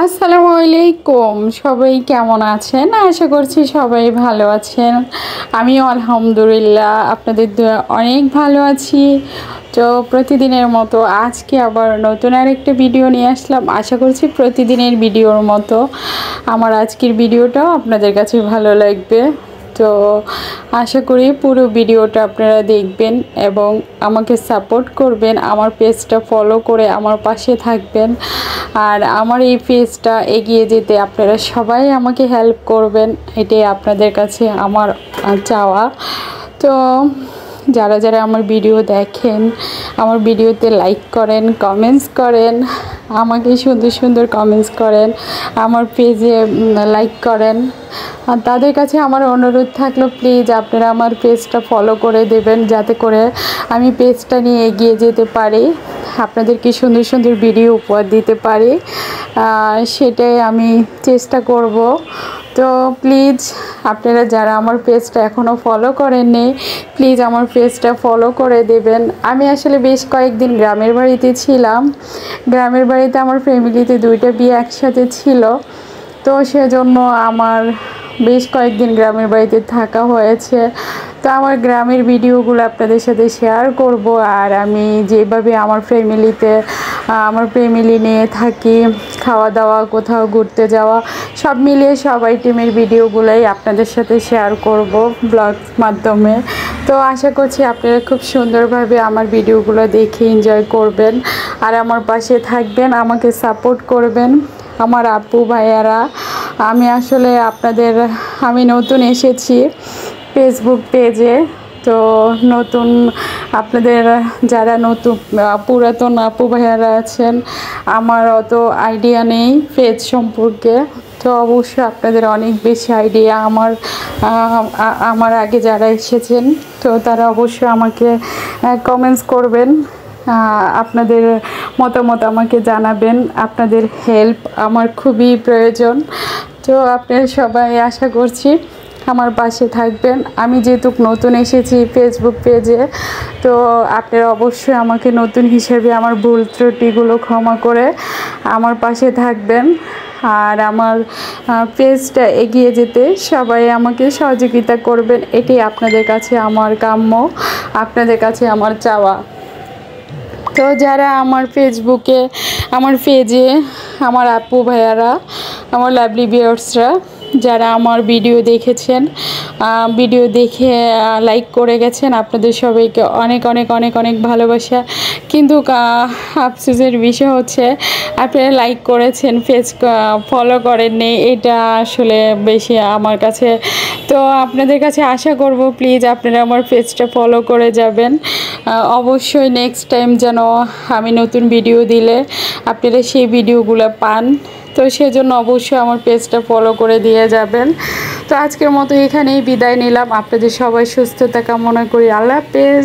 আসসালামু আলাইকুম। সবাই কেমন আছেন? আশা করছি সবাই ভালো আছেন। আমি আলহামদুলিল্লাহ আপনাদের অনেক ভালো আছি। তো প্রতিদিনের মতো আজকে আবার নতুন আরেকটা ভিডিও নিয়ে আসলাম। আশা করছি প্রতিদিনের ভিডিওর মতো আমার আজকের ভিডিওটাও আপনাদের কাছে ভালো লাগবে। তো আশা করি পুরো ভিডিওটা আপনারা দেখবেন এবং আমাকে সাপোর্ট করবেন, আমার পেজটা ফলো করে আমার পাশে থাকবেন। আর আমার এই পেজটা এগিয়ে যেতে আপনারা সবাই আমাকে হেল্প করবেন, এটাই আপনাদের কাছে আমার চাওয়া। তো যারা যারা আমার ভিডিও দেখেন, আমার ভিডিওতে লাইক করেন কমেন্টস করেন, আমাকে সুন্দর সুন্দর কমেন্টস করেন, আমার পেজে লাইক করেন। তাদের কাছে আমার অনুরোধ থাকল প্লিজ আপনারা আমার পেজটা ফলো করে দেবেন, যাতে করে আমি পেজটা নিয়ে এগিয়ে যেতে পারি, আপনাদেরকে সুন্দর সুন্দর ভিডিও উপহার দিতে পারি। সেটাই আমি চেষ্টা করব। তো প্লিজ আপনারা যারা আমার পেজটা এখনও ফলো করেননি প্লিজ আমার পেজটা ফলো করে দেবেন। আমি আসলে বেশ কয়েকদিন গ্রামের বাড়িতে ছিলাম। গ্রামের বাড়িতে আমার ফ্যামিলিতে দুইটা বিয়ে একসাথে ছিল। তো সেজন্য আমার বেশ কয়েকদিন গ্রামের বাড়িতে থাকা হয়েছে। তো আমার গ্রামের ভিডিওগুলো আপনাদের সাথে শেয়ার করব। আর আমি যেভাবে আমার ফ্যামিলিতে আমার ফ্যামিলি নিয়ে থাকি খাওয়া দাওয়া কোথাও ঘুরতে যাওয়া, সব মিলিয়ে সব আইটেমের ভিডিওগুলোই আপনাদের সাথে শেয়ার করব ব্লগ মাধ্যমে। তো আশা করছি আপনারা খুব সুন্দরভাবে আমার ভিডিওগুলো দেখে এনজয় করবেন। আর আমার পাশে থাকবেন, আমাকে সাপোর্ট করবেন আমার আপু, ভাইয়ারা। আমি আসলে আপনাদের, আমি নতুন এসেছি ফেসবুক পেজে তো নতুন আপনাদের, যারা নতুন, পুরাতন আপু, ভাইয়ারা আছেন আমার অত আইডিয়া নেই পেজ সম্পর্কে। তো অবশ্যই আপনাদের অনেক বেশি আইডিয়া আমার আমার আগে যারা এসেছেন, তো তারা অবশ্যই আমাকে কমেন্টস করবেন আপনাদের মতামত আমাকে জানাবেন, আপনাদের হেল্প আমার খুবই প্রয়োজন। তো আপনারা সবাই আশা করছি আমার পাশে থাকবেন। আমি যেহেতু নতুন এসেছি ফেসবুক পেজে তো আপনারা অবশ্যই আমাকে নতুন হিসেবে আমার ভুল ত্রুটিগুলো ক্ষমা করে আমার পাশে থাকবেন। আর আমার পেজটা এগিয়ে যেতে সবাই আমাকে সহযোগিতা করবেন। এটি আপনাদের কাছে আমার কাম্য, আপনাদের কাছে আমার চাওয়া। তো যারা আমার ফেসবুকে আমার পেজে আমার আপু ভাইয়ারা, আমার লাভলি বিয়ার্সরা যারা আমার ভিডিও দেখেছেন ভিডিও দেখে লাইক করে গেছেন, আপনাদের সবাইকে অনেক অনেক অনেক অনেক ভালোবাসা। কিন্তু আফসুসের বিষয় হচ্ছে, আপনারা লাইক করেছেন ফেস ফলো করেননি, এটা আসলে বেশি আমার কাছে তো আপনাদের কাছে আশা করব প্লিজ আপনারা আমার পেজটা ফলো করে যাবেন। অবশ্যই নেক্সট টাইম যেন আমি নতুন ভিডিও দিলে আপনারা সেই ভিডিওগুলো পান। তো সেজন্য অবশ্যই আমার পেজটা ফলো করে দিয়ে যাবেন। তো আজকের মতো এখানেই বিদায় নিলাম। আপনাদের সবাই সুস্থতা কামনা করি। আল্লাহ হাফেজ।